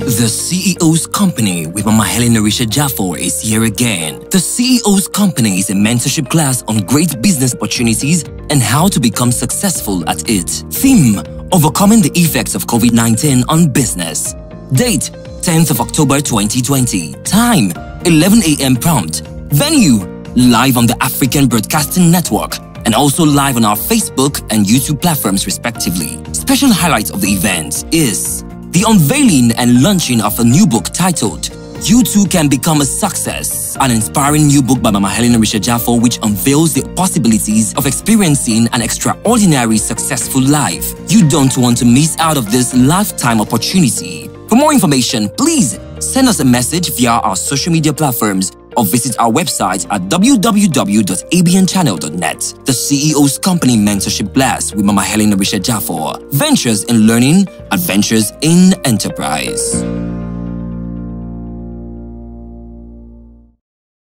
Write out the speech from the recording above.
The CEO's Company with Mama Helen Oritsejafor is here again. The CEO's Company is a mentorship class on great business opportunities and how to become successful at it. Theme Overcoming the effects of COVID 19 on business. Date 10th of October 2020. Time 11 a.m. prompt. Venue live on the African Broadcasting Network and also live on our Facebook and YouTube platforms respectively. Special highlights of the event is the unveiling and launching of a new book titled You Too Can Become a Success, an inspiring new book by Mama Helen Oritsejafor which unveils the possibilities of experiencing an extraordinary successful life. You don't want to miss out of this lifetime opportunity. For more information, please send us a message via our social media platforms or visit our website at www.abnchannel.net. The CEO's Company Mentorship Class with Mama Helen Oritsejafor. Ventures in Learning, Adventures in Enterprise.